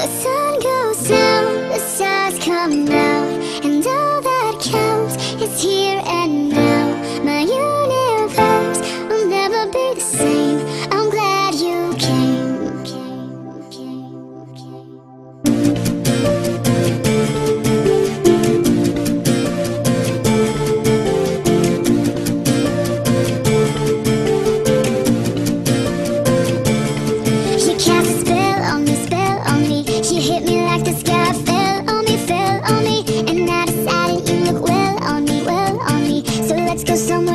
The sun goes cause I'm